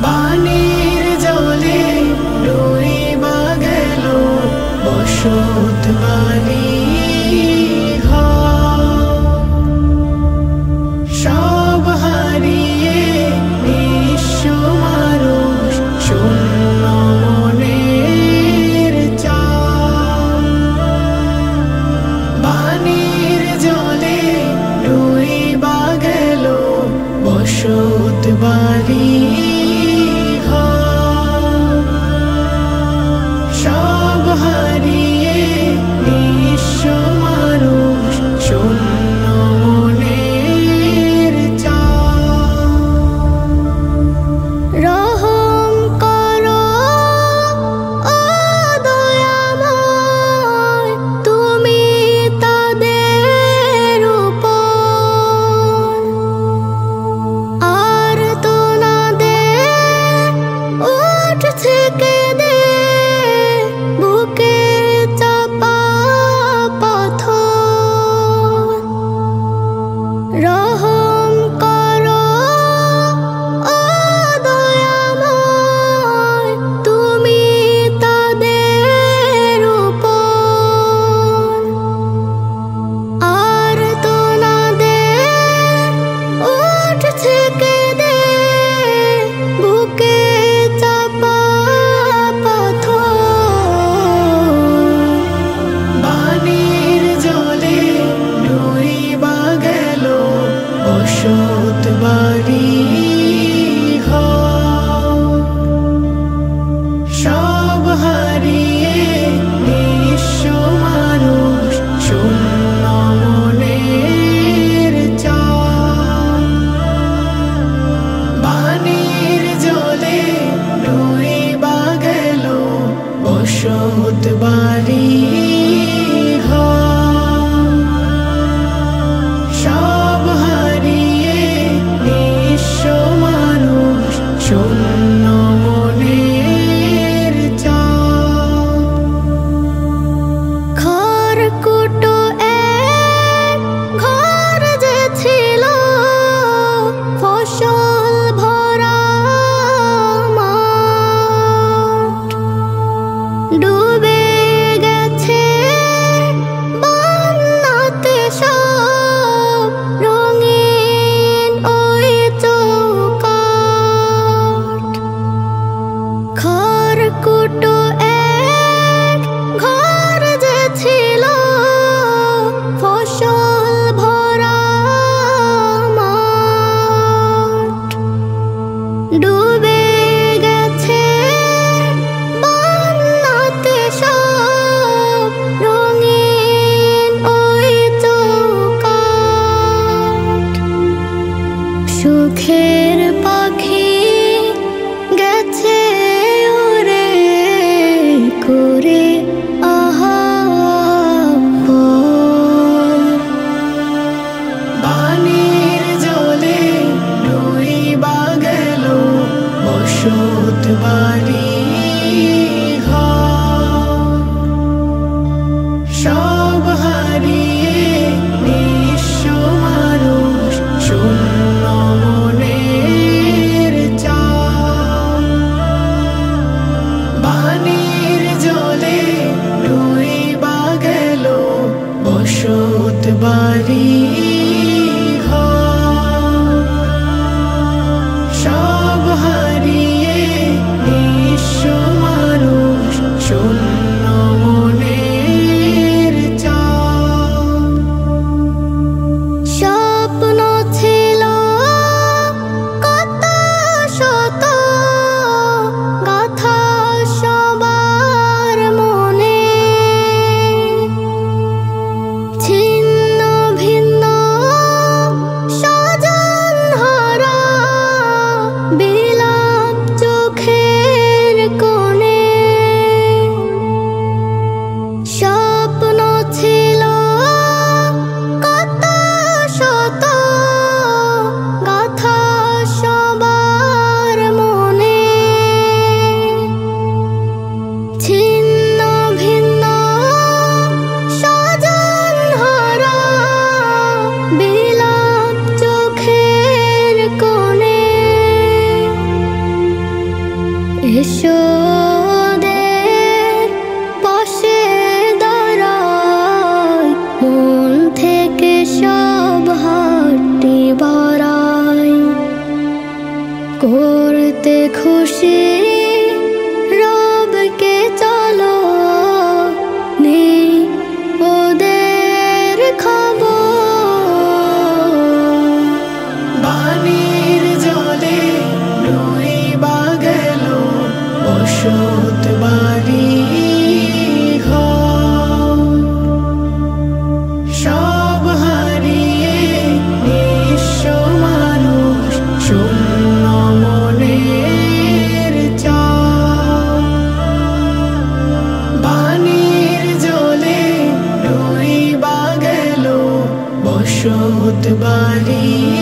Bye. 然后 you. করতে খুশি Dubai.